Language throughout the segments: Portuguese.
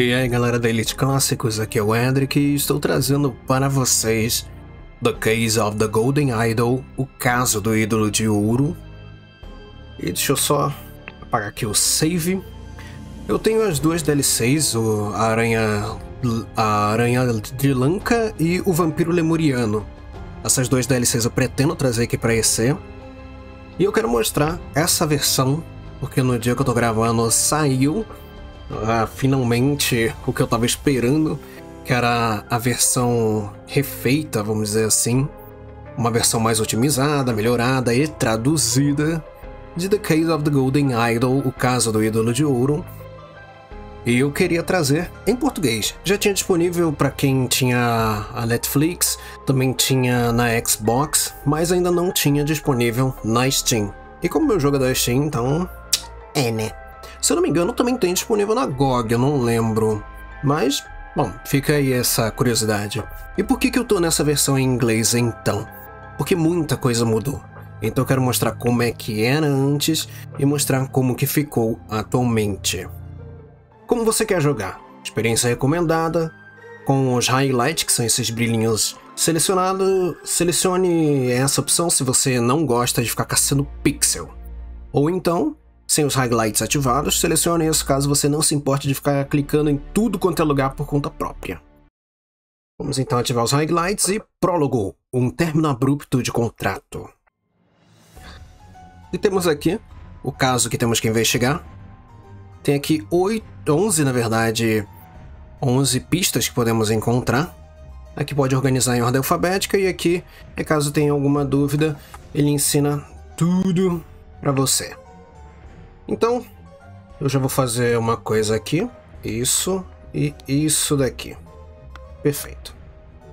E aí galera da Elite Clássicos, aqui é o Edric e estou trazendo para vocês The Case of the Golden Idol, o caso do ídolo de ouro. E deixa eu só apagar aqui o save. Eu tenho as duas DLCs, o Aranha, a Aranha de Lanka e o Vampiro Lemuriano. Essas duas DLCs eu pretendo trazer aqui para EC. E eu quero mostrar essa versão, porque no dia que eu tô gravando saiu ah, finalmente o que eu tava esperando, que era a versão refeita, vamos dizer assim, uma versão mais otimizada, melhorada e traduzida de The Case of the Golden Idol, o caso do ídolo de ouro. E eu queria trazer em português. Já tinha disponível para quem tinha a Netflix, também tinha na Xbox, mas ainda não tinha disponível na Steam. E como meu jogo é da Steam, então. É, né? Se eu não me engano, também tem disponível na GOG, eu não lembro. Mas, bom, fica aí essa curiosidade. E por que, que eu tô nessa versão em inglês então? Porque muita coisa mudou. Então eu quero mostrar como é que era antes e mostrar como que ficou atualmente. Como você quer jogar? Experiência recomendada, com os highlights, que são esses brilhinhos selecionados, selecione essa opção se você não gosta de ficar caçando pixel. Ou então, sem os highlights ativados, selecione isso caso você não se importe de ficar clicando em tudo quanto é lugar por conta própria. Vamos então ativar os highlights e prólogo, um término abrupto de contrato. E temos aqui o caso que temos que investigar. Tem aqui 8, 11, na verdade, 11 pistas que podemos encontrar. Aqui pode organizar em ordem alfabética e aqui, é caso tenha alguma dúvida, ele ensina tudo para você. Então, eu já vou fazer uma coisa aqui. Isso e isso daqui. Perfeito.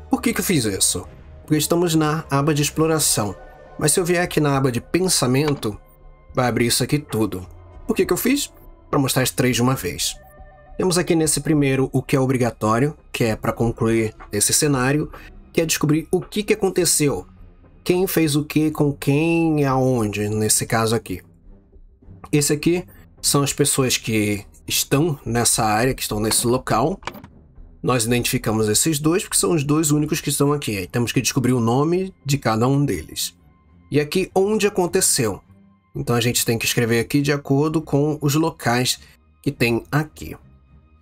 Por que, que eu fiz isso? Porque estamos na aba de exploração. Mas se eu vier aqui na aba de pensamento, vai abrir isso aqui tudo. Por que, que eu fiz? Para mostrar as três de uma vez. Temos aqui nesse primeiro o que é obrigatório, que é para concluir esse cenário, que é descobrir o que, que aconteceu. Quem fez o que com quem e aonde, nesse caso aqui. Esse aqui são as pessoas que estão nessa área, que estão nesse local. Nós identificamos esses dois porque são os dois únicos que estão aqui. Aí temos que descobrir o nome de cada um deles. E aqui onde aconteceu. Então a gente tem que escrever aqui de acordo com os locais que tem aqui.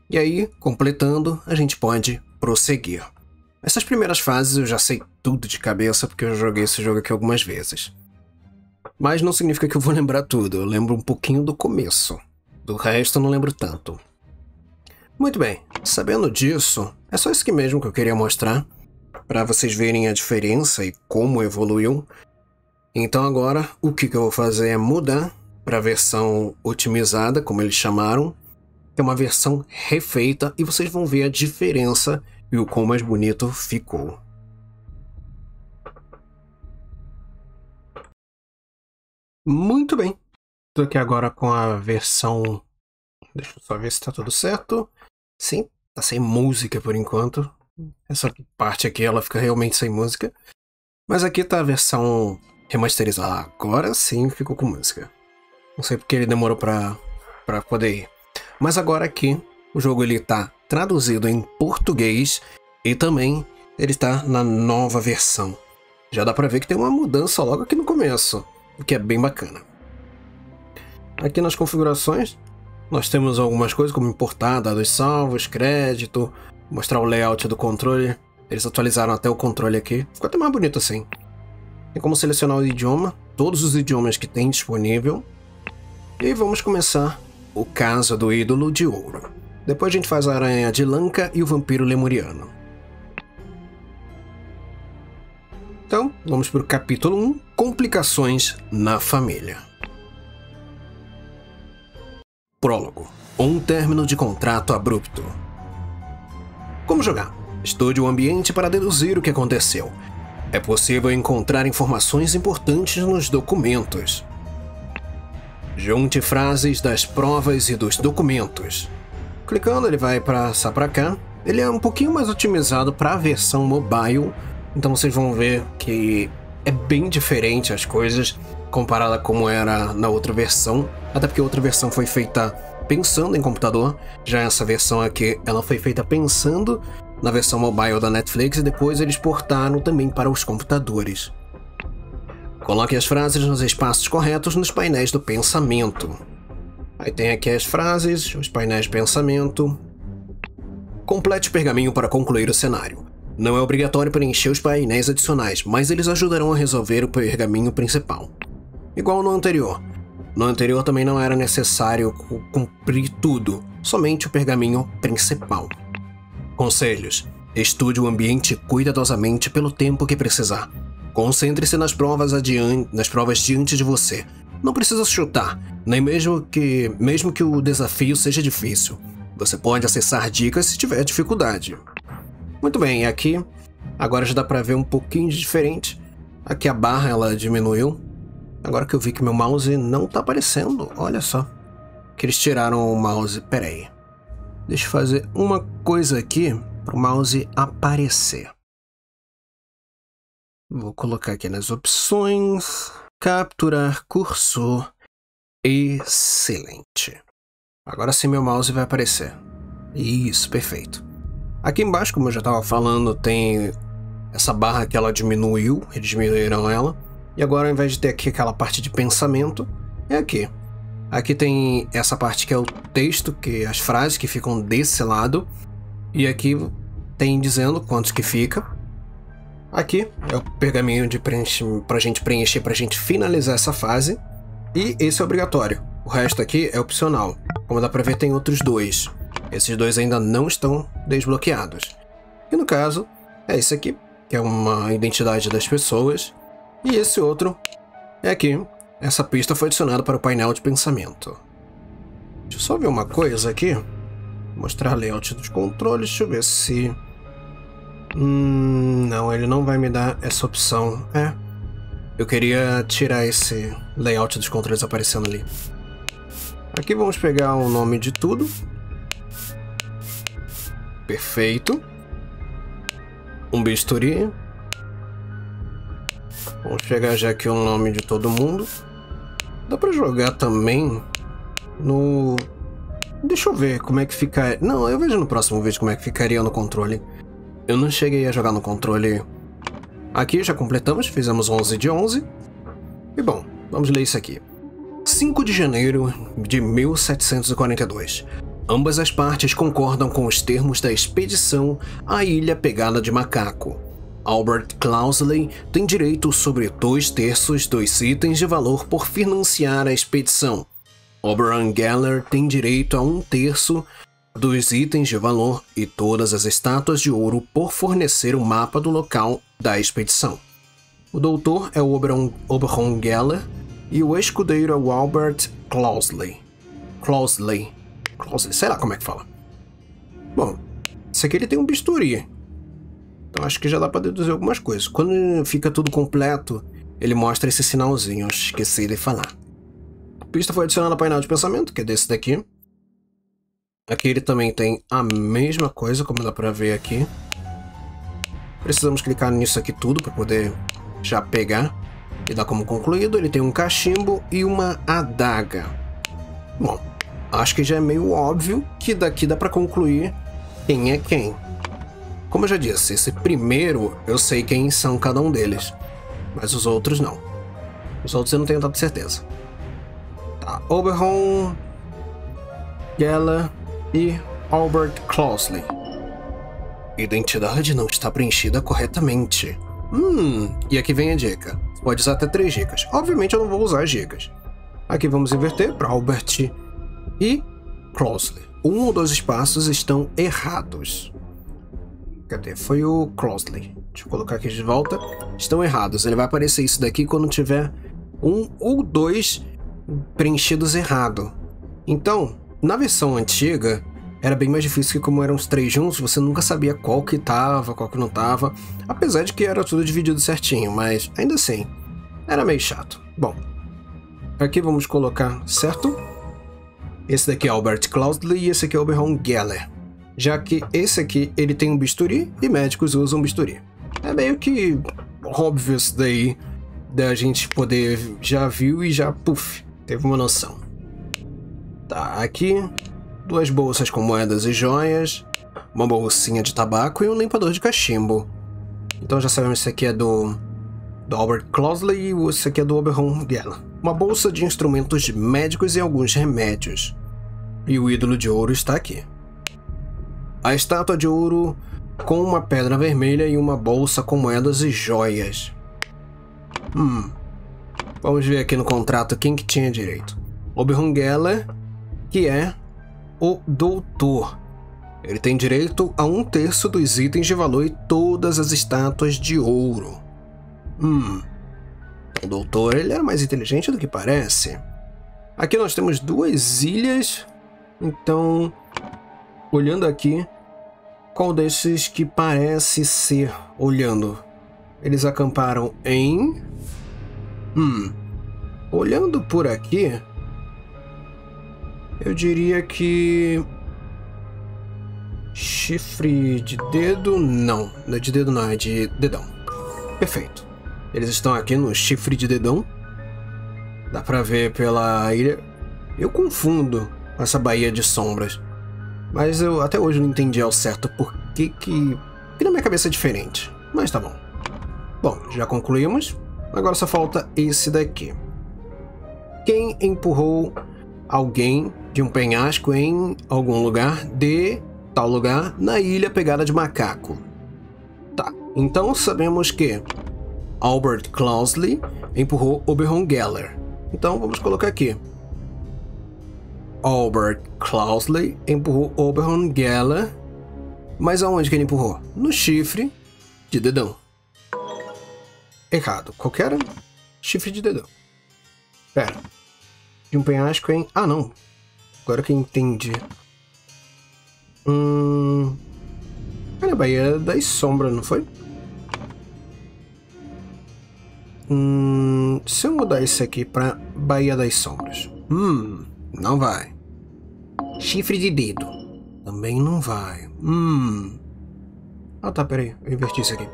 E aí, completando, a gente pode prosseguir. Essas primeiras fases eu já sei tudo de cabeça porque eu joguei esse jogo aqui algumas vezes. Mas não significa que eu vou lembrar tudo, eu lembro um pouquinho do começo. Do resto não lembro tanto. Muito bem, sabendo disso, é só isso aqui mesmo que eu queria mostrar, para vocês verem a diferença e como evoluiu. Então agora, o que, que eu vou fazer é mudar para a versão otimizada, como eles chamaram, que é uma versão refeita, e vocês vão ver a diferença e o quão mais bonito ficou. Muito bem. Estou aqui agora com a versão. Deixa eu só ver se está tudo certo. Sim, tá sem música por enquanto. Essa parte aqui ela fica realmente sem música. Mas aqui tá a versão remasterizada. Agora sim ficou com música. Não sei porque ele demorou para poder ir. Mas agora aqui o jogo ele tá traduzido em português e também ele está na nova versão. Já dá para ver que tem uma mudança logo aqui no começo o que é bem bacana. Aqui nas configurações, nós temos algumas coisas como importar dados salvos, crédito, mostrar o layout do controle. Eles atualizaram até o controle aqui, ficou até mais bonito assim. Tem como selecionar o idioma, todos os idiomas que tem disponível. E vamos começar o caso do ídolo de ouro. Depois a gente faz a aranha de Lanka e o vampiro lemuriano. Então, vamos para o capítulo 1, Complicações na Família. Prólogo. Um término de contrato abrupto. Como jogar? Estude o ambiente para deduzir o que aconteceu. É possível encontrar informações importantes nos documentos. Junte frases das provas e dos documentos. Clicando, ele vai passar para cá. Ele é um pouquinho mais otimizado para a versão mobile, então vocês vão ver que é bem diferente as coisas comparada como era na outra versão, até porque a outra versão foi feita pensando em computador. Já essa versão aqui, ela foi feita pensando na versão mobile da Netflix e depois eles portaram também para os computadores. Coloque as frases nos espaços corretos nos painéis do pensamento. Aí tem aqui as frases, os painéis de pensamento. Complete o pergaminho para concluir o cenário. Não é obrigatório preencher os painéis adicionais, mas eles ajudarão a resolver o pergaminho principal. Igual no anterior. No anterior também não era necessário cumprir tudo, somente o pergaminho principal. Conselhos: estude o ambiente cuidadosamente pelo tempo que precisar. Concentre-se nas provas adiante, nas provas diante de você. Não precisa chutar, nem mesmo que mesmo que o desafio seja difícil. Você pode acessar dicas se tiver dificuldade. Muito bem, aqui agora já dá para ver um pouquinho de diferente. Aqui a barra ela diminuiu. Agora que eu vi que meu mouse não tá aparecendo, olha só. Que eles tiraram o mouse. Pera aí. Deixa eu fazer uma coisa aqui para o mouse aparecer. Vou colocar aqui nas opções, capturar cursor, excelente. Agora sim meu mouse vai aparecer. Isso, perfeito. Aqui embaixo, como eu já estava falando, tem essa barra que ela diminuiu, eles diminuíram ela. E agora, ao invés de ter aqui aquela parte de pensamento, é aqui. Aqui tem essa parte que é o texto, que é as frases que ficam desse lado. E aqui tem dizendo quantos que fica. Aqui é o pergaminho de preenche, pra gente preencher, pra gente finalizar essa fase. E esse é obrigatório. O resto aqui é opcional. Como dá pra ver, tem outros dois. Esses dois ainda não estão desbloqueados. E no caso, é esse aqui, que é uma identidade das pessoas. E esse outro é aqui. Essa pista foi adicionada para o painel de pensamento. Deixa eu só ver uma coisa aqui. Mostrar layout dos controles. Deixa eu ver se Hum, não, ele não vai me dar essa opção. É. Eu queria tirar esse layout dos controles aparecendo ali. Aqui vamos pegar o nome de tudo. Perfeito. Um bisturi. Vamos pegar já aqui o nome de todo mundo. Dá pra jogar também no... Deixa eu ver como é que fica... Não, eu vejo no próximo vídeo como é que ficaria no controle. Eu não cheguei a jogar no controle. Aqui já completamos, fizemos 11 de 11. E bom, vamos ler isso aqui. 5 de janeiro de 1742. Ambas as partes concordam com os termos da expedição à Ilha Pegada de Macaco. Albert Clousley tem direito sobre dois terços dos itens de valor por financiar a expedição. Oberon Geller tem direito a um terço dos itens de valor e todas as estátuas de ouro por fornecer o mapa do local da expedição. O doutor é o Oberon, Oberon Geller e o escudeiro é o Albert Clousley. Clousley. Sei lá como é que fala. Bom, esse aqui ele tem um bisturi. Então acho que já dá para deduzir algumas coisas. Quando fica tudo completo, ele mostra esse sinalzinho. Esqueci de falar. A pista foi adicionada ao painel de pensamento, que é desse daqui. Aqui ele também tem a mesma coisa, como dá pra ver aqui. Precisamos clicar nisso aqui tudo para poder já pegar e dar como concluído. Ele tem um cachimbo e uma adaga. Bom, acho que já é meio óbvio que daqui dá para concluir quem é quem. Como eu já disse, esse primeiro eu sei quem são cada um deles, mas os outros não. Os outros eu não tenho tanta certeza. Tá, Oberon, Geller, e Albert Closley. Identidade não está preenchida corretamente. Hum, e aqui vem a dica. Pode usar até três dicas. Obviamente eu não vou usar as dicas. Aqui vamos inverter para Albert e Closley. Um ou dois espaços estão errados. Cadê? Foi o Closley. Deixa eu colocar aqui de volta. Estão errados. Ele vai aparecer isso daqui quando tiver um ou dois preenchidos errado. Então, na versão antiga, era bem mais difícil que como eram os três juntos, você nunca sabia qual que tava, qual que não tava, apesar de que era tudo dividido certinho, mas ainda assim, era meio chato. Bom, aqui vamos colocar certo. Esse daqui é Albert Cloudley e esse aqui é Oberon Geller. Já que esse aqui, ele tem um bisturi e médicos usam bisturi. É meio que óbvio isso daí, da gente poder já viu e já, puf, teve uma noção. Tá, aqui duas bolsas com moedas e joias, uma bolsinha de tabaco e um limpador de cachimbo. Então já sabemos que esse aqui é do, do Albert Closley e esse aqui é do Oberon Gela. Uma bolsa de instrumentos médicos e alguns remédios. E o ídolo de ouro está aqui. A estátua de ouro com uma pedra vermelha e uma bolsa com moedas e joias. Hum. Vamos ver aqui no contrato quem que tinha direito. Oberon que é o doutor. Ele tem direito a um terço dos itens de valor e todas as estátuas de ouro. Hum. O doutor ele era mais inteligente do que parece. Aqui nós temos duas ilhas. Então, olhando aqui, qual desses que parece ser olhando? Eles acamparam em. Hum. Olhando por aqui, eu diria que. Chifre de dedo? Não, não é de dedo, não, é de dedão. Perfeito. Eles estão aqui no chifre de dedão. Dá pra ver pela ilha. Eu confundo essa Baía de Sombras. Mas eu até hoje não entendi ao certo por que que... que na minha cabeça é diferente. Mas tá bom. Bom, já concluímos. Agora só falta esse daqui. Quem empurrou alguém de um penhasco em algum lugar de tal lugar na ilha pegada de macaco? Tá, então sabemos que Albert Clousley empurrou Oberon Geller. Então vamos colocar aqui. Albert Clousley empurrou Oberon Geller. Mas aonde que ele empurrou? No chifre de dedão. Errado. Qualquer chifre de dedão. Pera. De um penhasco em... Ah, não. Agora que entendi. Hum... Era a Baía das Sombras, não foi? Hum, se eu mudar isso aqui para Baía das Sombras. Hum, não vai. Chifre de dedo. Também não vai. Hum. Ah tá, peraí. Eu inverti isso aqui.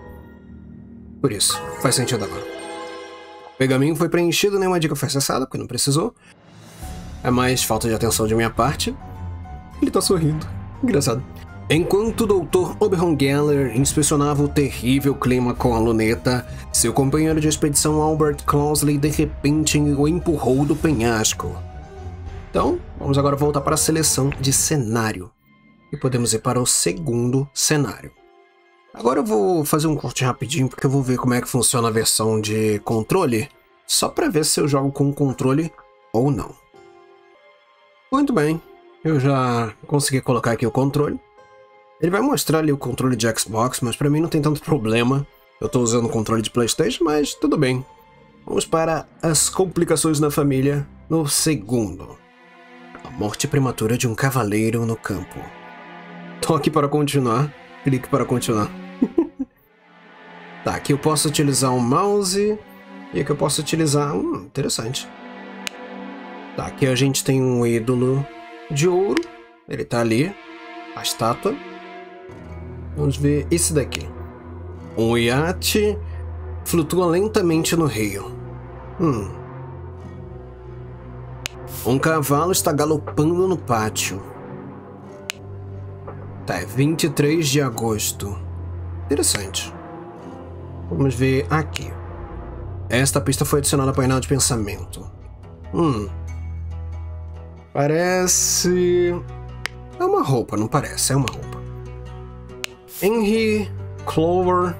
Por isso, faz sentido agora. O pergaminho foi preenchido, nenhuma dica foi acessada, porque não precisou. É mais falta de atenção de minha parte. Ele tá sorrindo. Engraçado. Enquanto o Dr. Oberon Geller inspecionava o terrível clima com a luneta, seu companheiro de expedição Albert Closley de repente o empurrou do penhasco. Então, vamos agora voltar para a seleção de cenário. E podemos ir para o segundo cenário. Agora eu vou fazer um corte rapidinho porque eu vou ver como é que funciona a versão de controle, só para ver se eu jogo com controle ou não. Muito bem, eu já consegui colocar aqui o controle. Ele vai mostrar ali o controle de Xbox, mas para mim não tem tanto problema. Eu estou usando o controle de Playstation, mas tudo bem. Vamos para as complicações na família no segundo. A morte prematura de um cavaleiro no campo. Toque para continuar, clique para continuar. tá, aqui eu posso utilizar um mouse e aqui eu posso utilizar... Hum, interessante. Tá, aqui a gente tem um ídolo de ouro. Ele tá ali, a estátua. Vamos ver esse daqui. Um iate flutua lentamente no rio. Hum. Um cavalo está galopando no pátio. Tá, é 23 de agosto. Interessante. Vamos ver aqui. Esta pista foi adicionada ao painel de pensamento. Hum. Parece. É uma roupa, não parece? É uma roupa. Henry Clover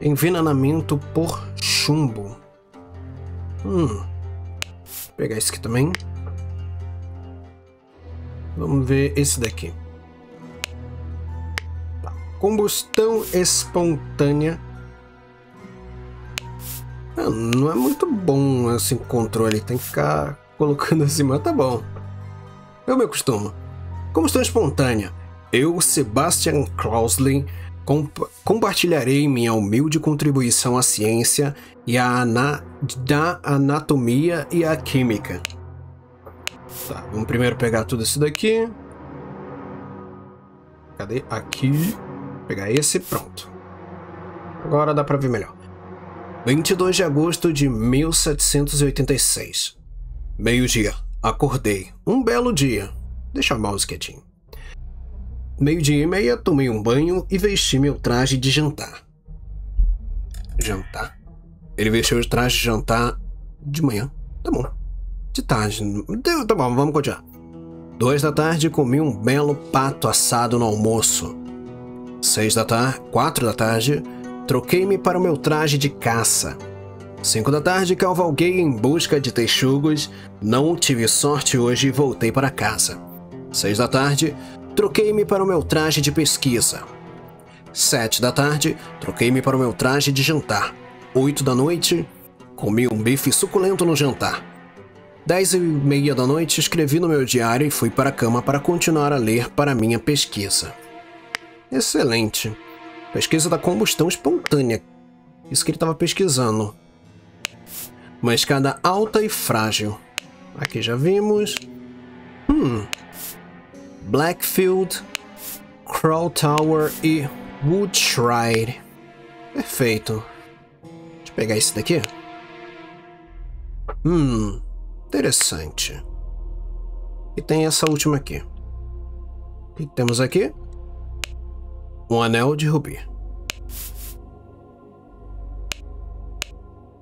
Envenenamento por chumbo. Hum. Vou pegar esse aqui também. Vamos ver esse daqui. Tá. Combustão espontânea. Ah, não é muito bom o controle. Tem que ficar colocando assim, mas tá bom. Eu me acostumo. Combustão espontânea eu, Sebastian comp compartilharei minha humilde contribuição à ciência e à ana da anatomia e à química. Tá, vamos primeiro pegar tudo isso daqui. Cadê? Aqui. Pegar esse, pronto. Agora dá pra ver melhor. 22 de agosto de 1786. Meio-dia. Acordei. Um belo dia. Deixa o mouse quietinho. Meio-dia e meia, tomei um banho e vesti meu traje de jantar. Jantar? Ele vestiu o traje de jantar de manhã. Tá bom. De tarde. Tá bom, vamos continuar. Duas da tarde, comi um belo pato assado no almoço. Seis da tarde, quatro da tarde, troquei-me para o meu traje de caça. Cinco da tarde, cavalguei em busca de texugos. Não tive sorte hoje e voltei para casa. Seis da tarde, troquei-me para o meu traje de pesquisa. Sete da tarde, troquei-me para o meu traje de jantar. Oito da noite, comi um bife suculento no jantar. Dez e meia da noite, escrevi no meu diário e fui para a cama para continuar a ler para minha pesquisa. Excelente. Pesquisa da combustão espontânea. Isso que ele estava pesquisando. Uma escada alta e frágil. Aqui já vimos. Hum. Blackfield, Crawl Tower e Wood Shrine. Perfeito. Deixa eu pegar esse daqui. Hum, interessante. E tem essa última aqui. O que temos aqui? Um anel de rubi.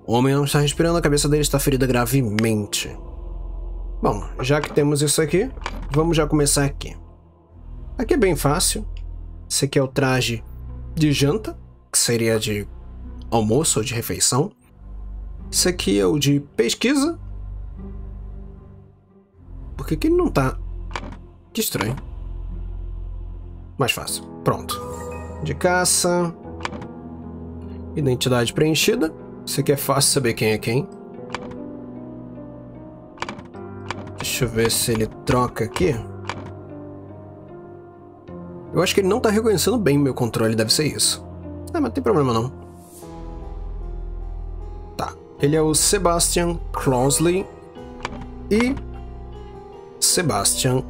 O homem não está respirando, a cabeça dele está ferida gravemente. Bom, já que temos isso aqui, vamos já começar aqui. Aqui é bem fácil. Esse aqui é o traje de janta, que seria de almoço ou de refeição. Esse aqui é o de pesquisa. Por que, que ele não tá? Que estranho. Mais fácil. Pronto. De caça. Identidade preenchida. Isso aqui é fácil saber quem é quem. Deixa eu ver se ele troca aqui. Eu acho que ele não tá reconhecendo bem meu controle, deve ser isso. Ah, mas não tem problema não. Tá. Ele é o Sebastian Closley e Sebastian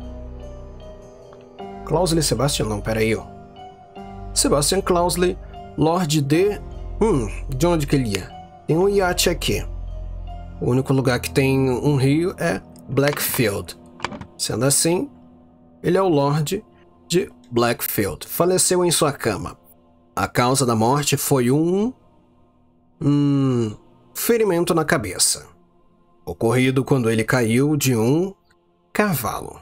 Closley Sebastian, não, peraí, ó. Sebastian Closley, Lord de... Hum, de onde que ele ia? Tem um iate aqui. O único lugar que tem um rio é Blackfield. Sendo assim, ele é o Lord de Blackfield. Faleceu em sua cama. A causa da morte foi um. um ferimento na cabeça. Ocorrido quando ele caiu de um cavalo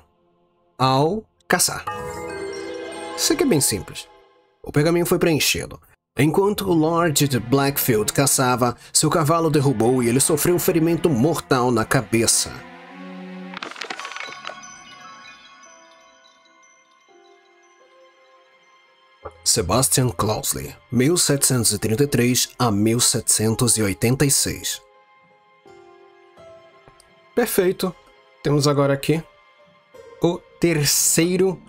ao caçar. Isso aqui é bem simples. O pergaminho foi preenchido. Enquanto o Lord de Blackfield caçava, seu cavalo derrubou e ele sofreu um ferimento mortal na cabeça. Sebastian Clousley, 1733 a 1786. Perfeito. Temos agora aqui o terceiro.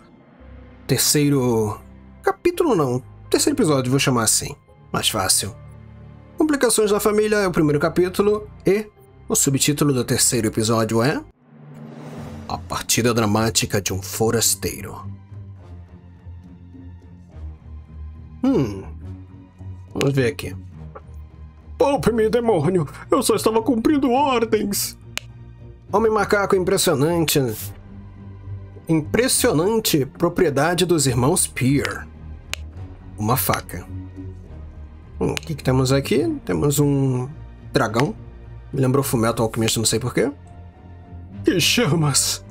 Terceiro. Capítulo não. Terceiro episódio, vou chamar assim. Mais fácil. Complicações da família é o primeiro capítulo e o subtítulo do terceiro episódio é. A partida dramática de um forasteiro. Hum. Vamos ver aqui. Poupe-me, demônio! Eu só estava cumprindo ordens! Homem macaco impressionante. Impressionante propriedade dos irmãos Peer. Uma faca. Hum, o que, que temos aqui? Temos um dragão. Me lembrou Fumeto Alquimista, não sei porquê. Que chamas!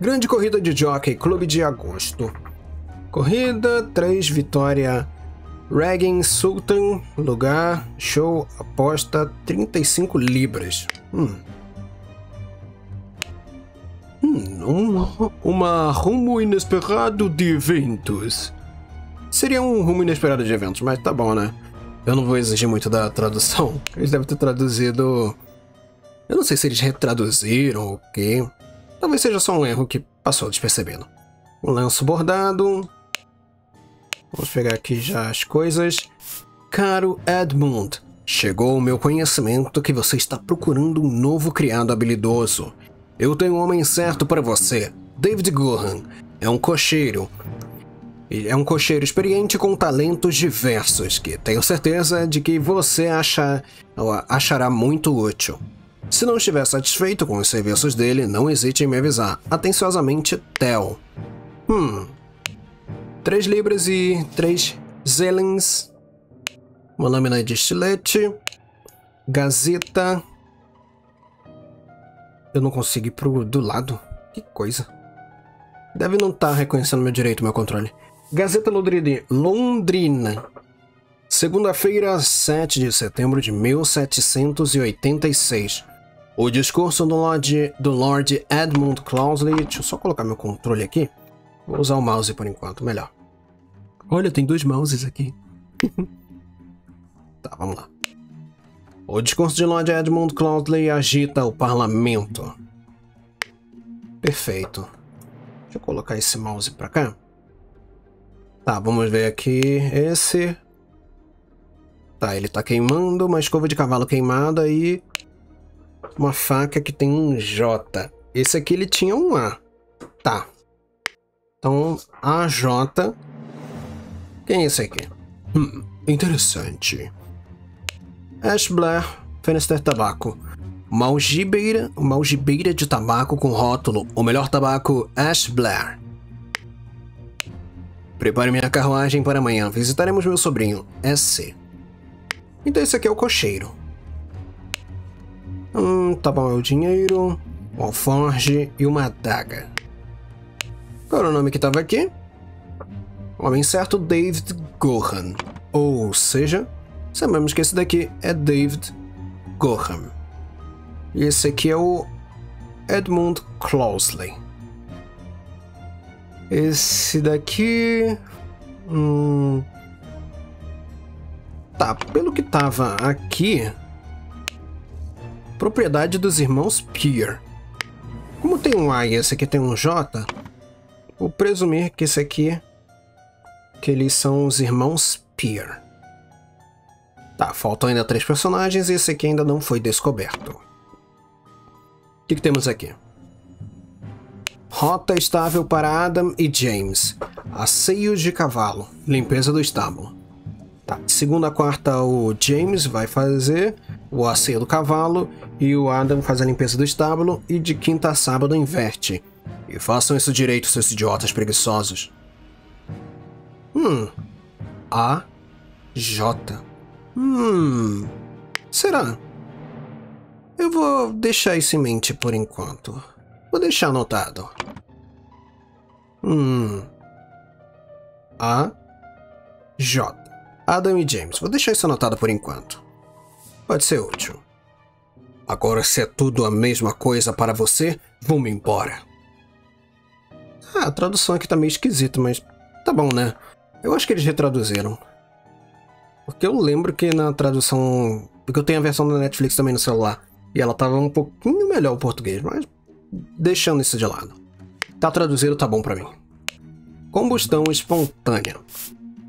Grande corrida de jockey, clube de agosto. Corrida, 3, vitória. Ragging Sultan, lugar, show, aposta, 35 libras. Hum. Hum, um, uma rumo inesperado de eventos. Seria um rumo inesperado de eventos, mas tá bom, né? Eu não vou exigir muito da tradução. Eles devem ter traduzido. Eu não sei se eles retraduziram ou o quê. Talvez seja só um erro que passou despercebendo. Um lenço bordado, Vamos pegar aqui já as coisas. Caro Edmund, chegou o meu conhecimento que você está procurando um novo criado habilidoso. Eu tenho um homem certo para você. David Gohan é um cocheiro. É um cocheiro experiente com talentos diversos que tenho certeza de que você acha, achará muito útil. Se não estiver satisfeito com os serviços dele, não hesite em me avisar. Atenciosamente, Tel. Hum. 3 libras e 3 zelens. Uma lâmina de estilete. Gazeta. Eu não consigo ir pro do lado. Que coisa. Deve não estar tá reconhecendo meu direito, meu controle. Gazeta Londrina. Segunda-feira, 7 de setembro de 1786. O discurso do Lord, do Lord Edmund Clousley. Deixa eu só colocar meu controle aqui. Vou usar o mouse por enquanto, melhor. Olha, tem dois mouses aqui. tá, vamos lá. O discurso de Lord Edmund Clousley agita o parlamento. Perfeito. Deixa eu colocar esse mouse pra cá. Tá, vamos ver aqui. Esse. Tá, ele tá queimando uma escova de cavalo queimada e uma faca que tem um J. Esse aqui ele tinha um A. Tá. Então, AJ. Quem é esse aqui? Hum, interessante. Ash Blair, Fenester Tabaco. Uma algibeira, uma algibeira de tabaco com rótulo. O melhor tabaco Ash Blair. Prepare minha carruagem para amanhã. Visitaremos meu sobrinho, SC. Então esse aqui é o cocheiro. Hum, tá bom, é o dinheiro, um alforge e uma adaga. Qual era o nome que tava aqui? Homem certo, David Gohan. Ou seja, sabemos que esse daqui é David Gohan. E esse aqui é o Edmund Closley. Esse daqui. Hum. Tá, pelo que tava aqui, propriedade dos irmãos Peer. Como tem um A e esse aqui tem um J, vou presumir que esse aqui que eles são os irmãos Peer. Tá, faltam ainda três personagens e esse aqui ainda não foi descoberto. O que, que temos aqui? Rota estável para Adam e James. Asseios de cavalo. Limpeza do estábulo. Tá, segunda a quarta o James vai fazer o asseio do cavalo e o Adam faz a limpeza do estábulo e de quinta a sábado inverte. E façam isso direito, seus idiotas preguiçosos. Hum. A. J. Hum. Será? Eu vou deixar isso em mente por enquanto. Vou deixar anotado. Hum. A. J. Adam e James. Vou deixar isso anotado por enquanto. Pode ser útil. Agora, se é tudo a mesma coisa para você, vamos embora. Ah, a tradução aqui tá meio esquisita, mas tá bom, né? Eu acho que eles retraduziram. Porque eu lembro que na tradução. Porque eu tenho a versão da Netflix também no celular. E ela tava um pouquinho melhor o português, mas deixando isso de lado. Tá traduzido, tá bom para mim. Combustão espontânea.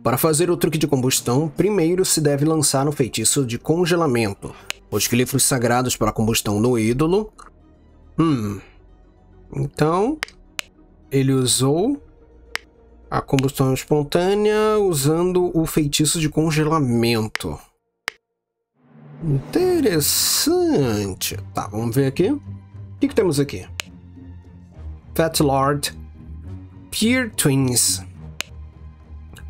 Para fazer o truque de combustão, primeiro se deve lançar um feitiço de congelamento. Os glifos sagrados para combustão no ídolo. Hum. Então, ele usou a combustão espontânea usando o feitiço de congelamento. Interessante. Tá, vamos ver aqui. O que, que temos aqui? Fat Lord. Peer Twins.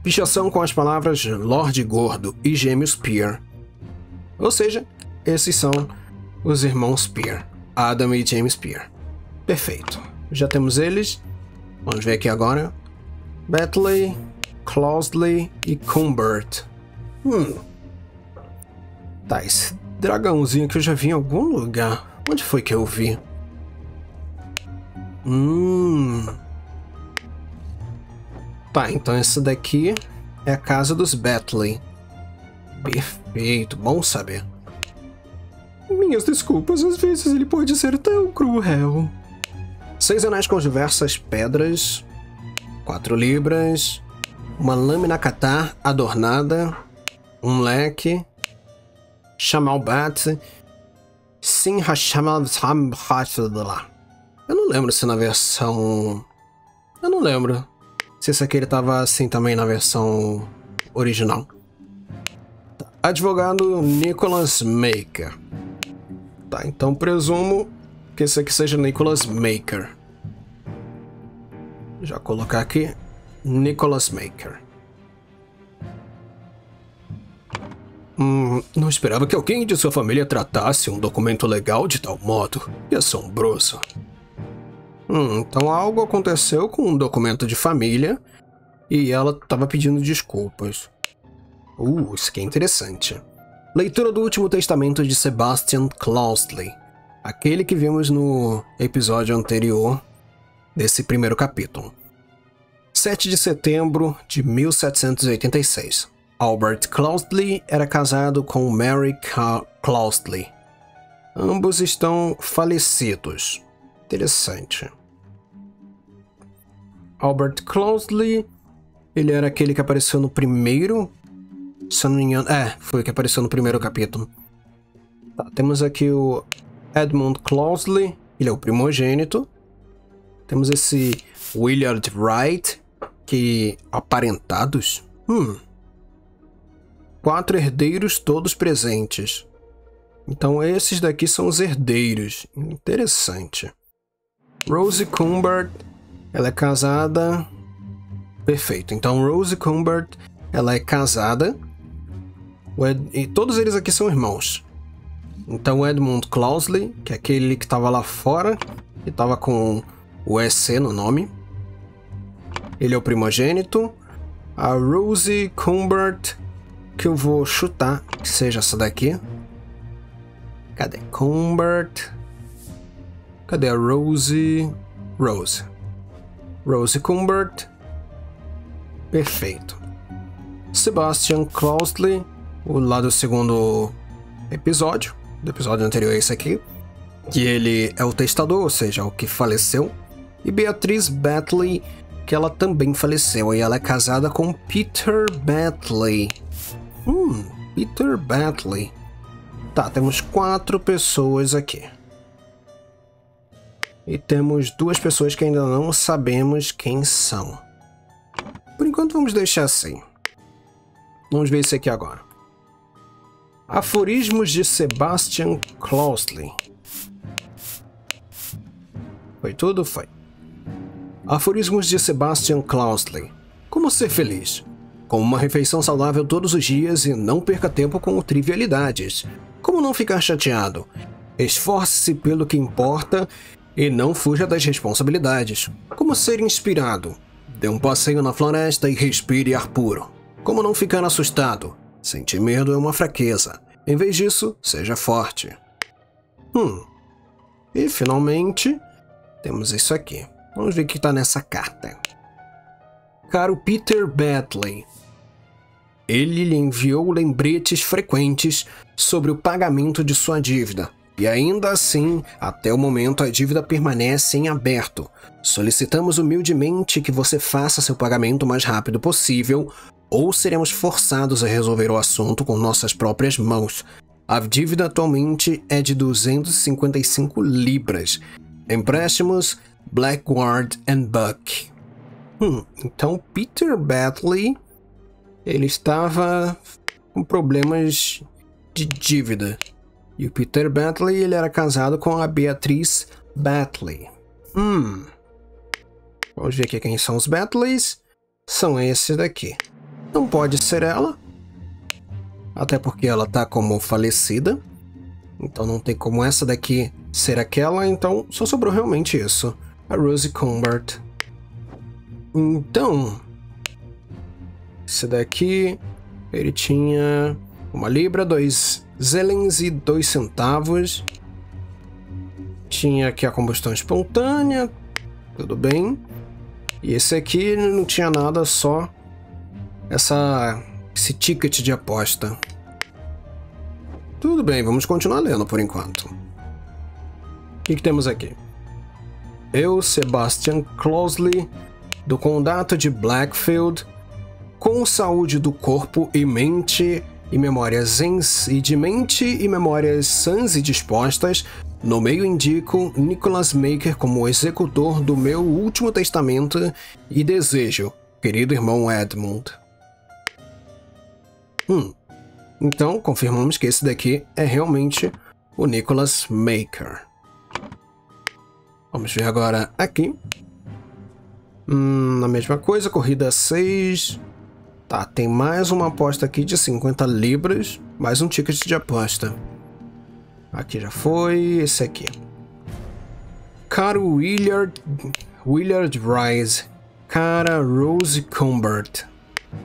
Pichação com as palavras Lorde Gordo e Gêmeos Peer. Ou seja, esses são os irmãos Peer, Adam e James Peer. Perfeito. Já temos eles. Vamos ver aqui agora. Batley, Closley e Cumbert. Hum. Tá, esse dragãozinho que eu já vi em algum lugar. Onde foi que eu vi? Hum. Tá, então essa daqui é a casa dos Batley. Perfeito, bom saber. Minhas desculpas, às vezes ele pode ser tão cruel. Seis anéis com diversas pedras, quatro libras, uma lâmina catar adornada, um leque, Shamalbat, Hashamal Eu não lembro se na versão. Eu não lembro se esse aqui ele tava assim também na versão original. Advogado Nicholas Maker. Tá, então presumo que esse aqui seja Nicholas Maker. Já colocar aqui Nicholas Maker. Hum, não esperava que alguém de sua família tratasse um documento legal de tal modo. Que assombroso. Hum, então algo aconteceu com um documento de família e ela estava pedindo desculpas. Uh, isso aqui é interessante. Leitura do Último Testamento de Sebastian Cloustley, aquele que vimos no episódio anterior desse primeiro capítulo. 7 de setembro de 1786. Albert Cloustley era casado com Mary Cloustley. Ambos estão falecidos. Interessante. Albert Cloustley, ele era aquele que apareceu no primeiro. Se eu não me engano. É, foi o que apareceu no primeiro capítulo. Tá, temos aqui o Edmund Cloustley, ele é o primogênito. Temos esse Willard Wright, que aparentados. Hum, quatro herdeiros todos presentes. Então esses daqui são os herdeiros. Interessante. Rose Cumbert, ela é casada. Perfeito. Então Rose Cumbert, ela é casada. E todos eles aqui são irmãos. Então Edmund Clousley, que é aquele que estava lá fora, que estava com o EC no nome. Ele é o primogênito. A Rose Cumbert que eu vou chutar que seja essa daqui. Cadê? Cumbert. Cadê a Rose? Rose. Rose Cumbert. Perfeito. Sebastian Cloustley, o lá do segundo episódio, do episódio anterior a esse aqui, que ele é o testador, ou seja, o que faleceu. E Beatriz Batley, que ela também faleceu, e ela é casada com Peter Batley. Hum, Peter Bentley. Tá, temos quatro pessoas aqui. E temos duas pessoas que ainda não sabemos quem são. Por enquanto vamos deixar assim. Vamos ver esse aqui agora. Aforismos de Sebastian Cloustley. Foi tudo? Foi. Aforismos de Sebastian Cloustley. Como ser feliz? Como uma refeição saudável todos os dias e não perca tempo com trivialidades. Como não ficar chateado? Esforce-se pelo que importa e não fuja das responsabilidades. Como ser inspirado? Dê um passeio na floresta e respire ar puro. Como não ficar assustado? Sentir medo é uma fraqueza. Em vez disso, seja forte. Hum. E finalmente, temos isso aqui. Vamos ver o que está nessa carta. Caro Peter Batley, ele lhe enviou lembretes frequentes sobre o pagamento de sua dívida. E ainda assim, até o momento a dívida permanece em aberto. Solicitamos humildemente que você faça seu pagamento o mais rápido possível, ou seremos forçados a resolver o assunto com nossas próprias mãos. A dívida atualmente é de 255 libras. Empréstimos Blackguard and Buck. Hum, então Peter Batley ele estava com problemas de dívida. E o Peter Batley ele era casado com a Beatriz Batley. Hum. Vamos ver aqui quem são os Batleys. São esses daqui. Não pode ser ela. Até porque ela tá como falecida. Então não tem como essa daqui ser aquela. Então só sobrou realmente isso. A Rosie Cumbert. Então, esse daqui, ele tinha uma libra, dois zelens e dois centavos. Tinha aqui a combustão espontânea, tudo bem. E esse aqui não tinha nada, só essa esse ticket de aposta. Tudo bem, vamos continuar lendo por enquanto. O que, que temos aqui? Eu, Sebastian Closley, do Condado de Blackfield, com saúde do corpo e mente e memórias ens e de mente e memórias sãs e dispostas, no meio indico Nicholas Maker como executor do meu último testamento e desejo, querido irmão Edmund. Hum. Então, confirmamos que esse daqui é realmente o Nicholas Maker. Vamos ver agora aqui. Hum, a mesma coisa, corrida 6. Tá, tem mais uma aposta aqui de 50 libras, mais um ticket de aposta. Aqui já foi, esse aqui. Caro Willard, Willard Rise, cara Rose Combert.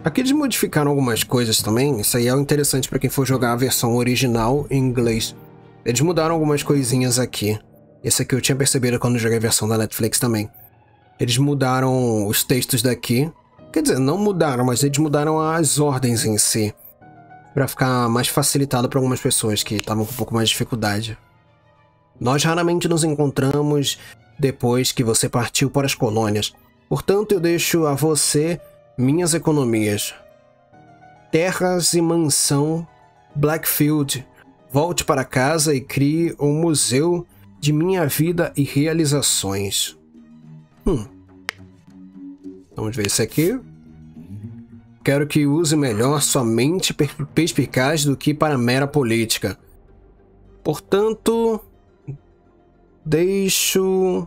Aqui eles modificaram algumas coisas também, isso aí é interessante para quem for jogar a versão original em inglês. Eles mudaram algumas coisinhas aqui. Esse aqui eu tinha percebido quando joguei a versão da Netflix também. Eles mudaram os textos daqui. Quer dizer, não mudaram, mas eles mudaram as ordens em si. Para ficar mais facilitado para algumas pessoas que estavam com um pouco mais de dificuldade. Nós raramente nos encontramos depois que você partiu para as colônias. Portanto, eu deixo a você minhas economias. Terras e mansão Blackfield. Volte para casa e crie um museu de minha vida e realizações. Hum. Vamos ver isso aqui. Quero que use melhor sua mente perspicaz do que para mera política. Portanto, deixo.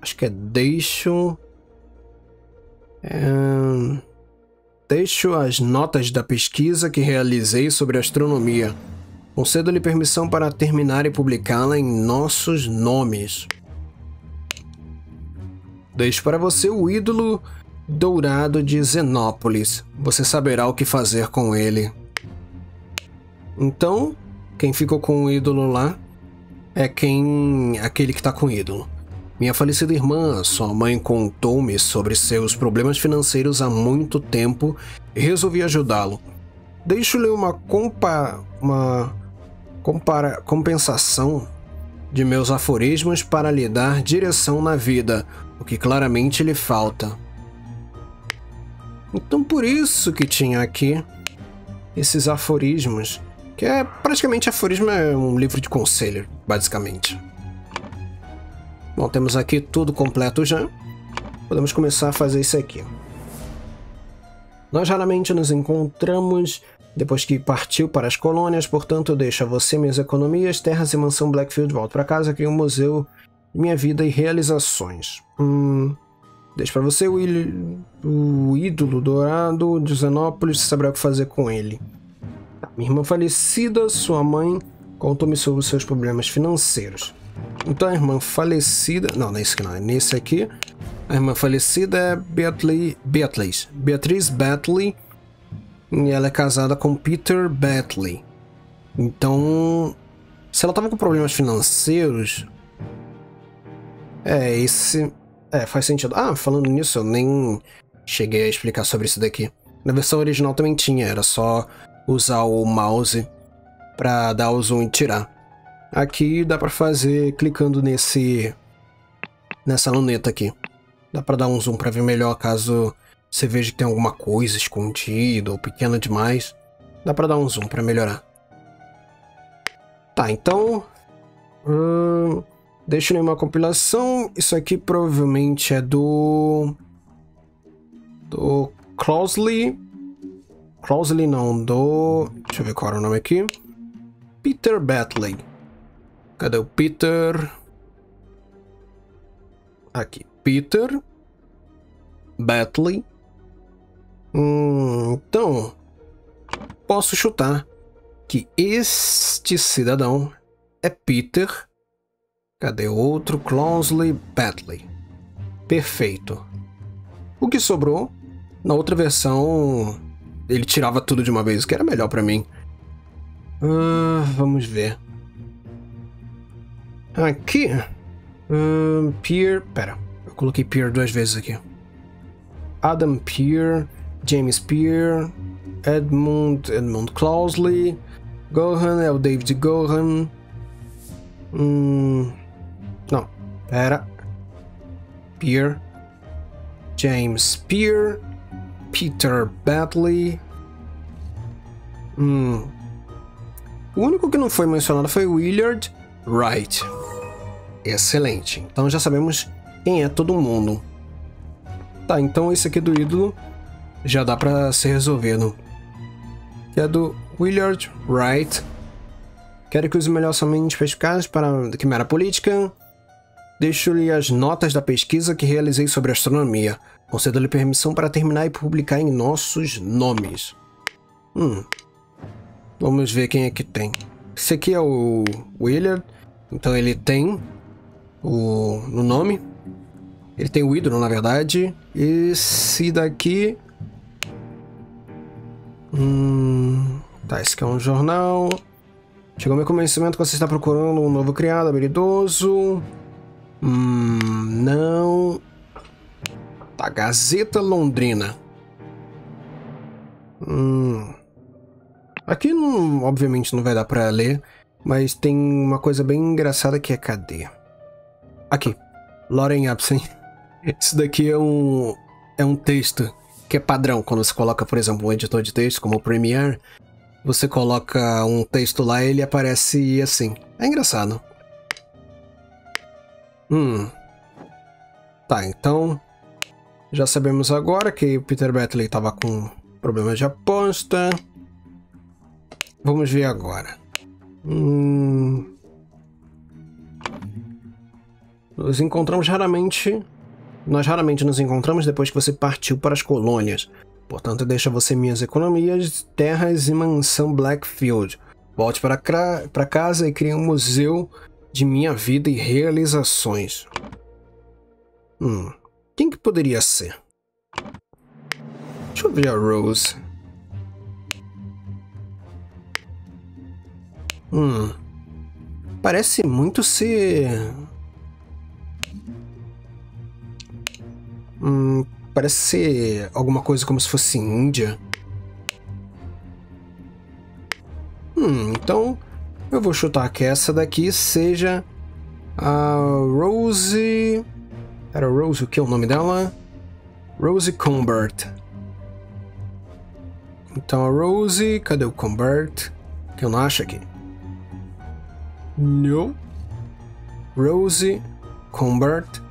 Acho que é deixo. É... Deixo as notas da pesquisa que realizei sobre astronomia. Concedo-lhe permissão para terminar e publicá-la em nossos nomes. Deixo para você o ídolo dourado de Zenópolis. Você saberá o que fazer com ele. Então, quem ficou com o ídolo lá é quem. aquele que está com o ídolo. Minha falecida irmã, sua mãe, contou-me sobre seus problemas financeiros há muito tempo e resolvi ajudá-lo. Deixo-lhe uma compa. uma compara, compensação de meus aforismos para lhe dar direção na vida, o que claramente lhe falta. Então por isso que tinha aqui esses aforismos, que é praticamente aforismo é um livro de conselho, basicamente. Bom, temos aqui tudo completo já. Podemos começar a fazer isso aqui. Nós raramente nos encontramos depois que partiu para as colônias, portanto, eu deixo a você minhas economias, terras e mansão Blackfield. Volto para casa, crio um museu, minha vida e realizações. Hum, deixo para você o, o, ídolo dourado de Zenópolis, saberá o que fazer com ele. Tá, minha irmã falecida, sua mãe, contou-me sobre os seus problemas financeiros. Então a irmã falecida. Não, não é esse aqui não, é nesse aqui. A irmã falecida é Beatriz, Beatriz, Beatriz Batley e ela é casada com Peter Batley. Então, se ela tava com problemas financeiros. É, esse. É, faz sentido. Ah, falando nisso, eu nem cheguei a explicar sobre isso daqui. Na versão original também tinha, era só usar o mouse para dar o zoom e tirar. Aqui dá para fazer clicando nesse nessa luneta aqui. Dá para dar um zoom para ver melhor caso você veja que tem alguma coisa escondida ou pequena demais, dá para dar um zoom para melhorar. Tá, então. Hum, deixa eu uma compilação. Isso aqui provavelmente é do. Do Closley. Closley não, do. Deixa eu ver qual era o nome aqui. Peter Batley. Cadê o Peter? Aqui. Peter Batley Hum, então, posso chutar que este cidadão é Peter. Cadê o outro? Closley Batley. Perfeito. O que sobrou? Na outra versão, ele tirava tudo de uma vez, o que era melhor para mim. Uh, vamos ver. Aqui. Uh, Pierre. Pera, eu coloquei Pierre duas vezes aqui. Adam Pierre. James Peer, Edmund, Edmund Closley, Gohan é o David Gohan. Hum, não, pera. Peer, James Peer, Peter Batley. Hum. O único que não foi mencionado foi Willard Wright. Excelente. Então já sabemos quem é todo mundo. Tá, então esse aqui do ídolo já dá para ser resolvido. Que é do Willard Wright. Quero que use melhor somente pescados para quimera política. Deixo-lhe as notas da pesquisa que realizei sobre astronomia. Concedo-lhe permissão para terminar e publicar em nossos nomes. Hum. Vamos ver quem é que tem. Esse aqui é o Willard. Então ele tem o no nome. Ele tem o ídolo, na verdade. Esse daqui. Hum, tá, esse aqui é um jornal. Chegou meu conhecimento que você está procurando um novo criado, habilidoso. Hum, não. Tá, Gazeta Londrina. Hum. Aqui, não, obviamente, não vai dar pra ler, mas tem uma coisa bem engraçada que é cadê? Aqui. Lauren Epstein. Isso daqui é um, é um texto que é padrão. Quando você coloca, por exemplo, um editor de texto como o Premiere, você coloca um texto lá e ele aparece assim. É engraçado. Hum. Tá, então. Já sabemos agora que o Peter Batley estava com problema de aposta. Vamos ver agora. Hum... Nos encontramos raramente. Nós raramente nos encontramos depois que você partiu para as colônias. Portanto, deixa você minhas economias, terras e mansão Blackfield. Volte para, para casa e crie um museu de minha vida e realizações. Hum, quem que poderia ser? Deixa eu ver a Rose. Hum. Parece muito ser. Hum, parece ser alguma coisa como se fosse Índia. Hum, então eu vou chutar que essa daqui seja a Rose. Era Rose, o que é o nome dela? Rose Combert. Então a Rose, cadê o Combert? Que eu não acho aqui. No. Rose Combert.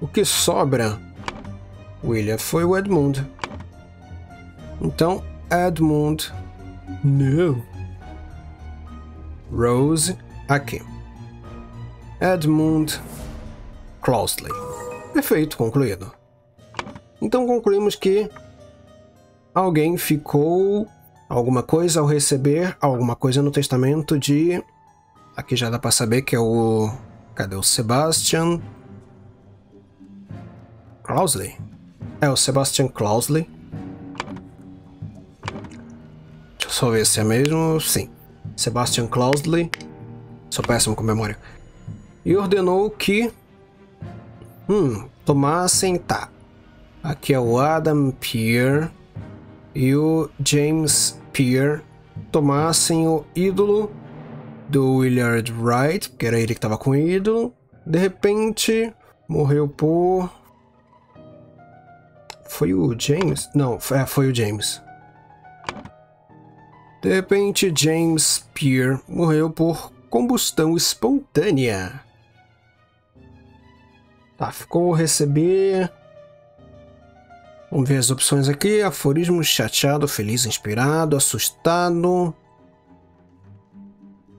O que sobra, William, foi o Edmund. Então, Edmund. Não. Rose aqui. Edmund Closely. Perfeito, concluído. Então concluímos que alguém ficou alguma coisa ao receber alguma coisa no testamento de Aqui já dá para saber que é o. Cadê o Sebastian? Clausley? É o Sebastian Clausley. Deixa eu só ver se é mesmo. Sim. Sebastian Clausley. Sou péssimo com memória. E ordenou que. Hum, tomassem. Tá. Aqui é o Adam Peer e o James Peer tomassem o ídolo do Willard Wright, que era ele que estava com o ídolo. De repente, morreu por. Foi o James? Não, é, foi o James. De repente, James Peer morreu por combustão espontânea. Tá, ficou receber. Vamos ver as opções aqui: aforismo chateado, feliz, inspirado, assustado.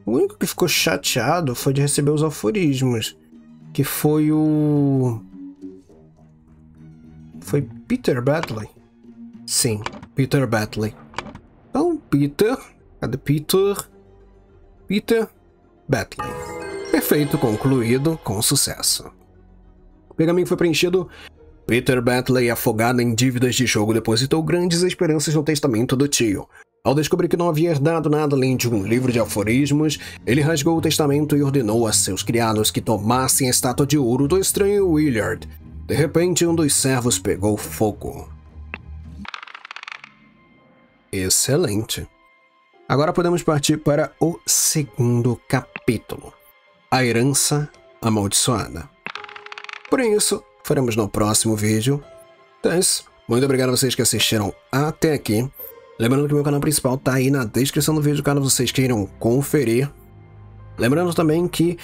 O único que ficou chateado foi de receber os aforismos, que foi o. Foi Peter Batley? Sim, Peter Batley. Então, Peter. Cadê Peter? Peter Batley. Perfeito, concluído com sucesso. O pergaminho foi preenchido. Peter Batley, afogado em dívidas de jogo, depositou grandes esperanças no testamento do tio. Ao descobrir que não havia herdado nada além de um livro de aforismos, ele rasgou o testamento e ordenou a seus criados que tomassem a estátua de ouro do estranho Willard. De repente, um dos servos pegou fogo. Excelente. Agora podemos partir para o segundo capítulo: A Herança Amaldiçoada. Porém, isso faremos no próximo vídeo. Então, muito obrigado a vocês que assistiram até aqui. Lembrando que meu canal principal tá aí na descrição do vídeo caso vocês queiram conferir. Lembrando também que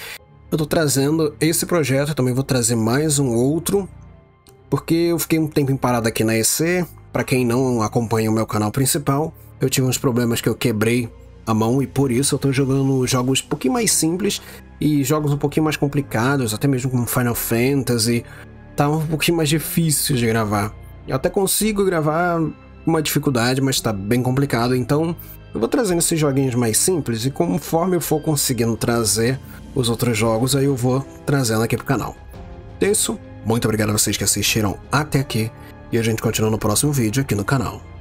eu tô trazendo esse projeto, eu também vou trazer mais um outro, porque eu fiquei um tempo parado aqui na EC. Para quem não acompanha o meu canal principal, eu tive uns problemas que eu quebrei a mão e por isso eu tô jogando jogos um pouquinho mais simples e jogos um pouquinho mais complicados, até mesmo como Final Fantasy, tá um pouquinho mais difícil de gravar. Eu até consigo gravar uma dificuldade, mas tá bem complicado, então eu vou trazendo esses joguinhos mais simples e conforme eu for conseguindo trazer os outros jogos, aí eu vou trazendo aqui pro canal. É isso, muito obrigado a vocês que assistiram até aqui e a gente continua no próximo vídeo aqui no canal.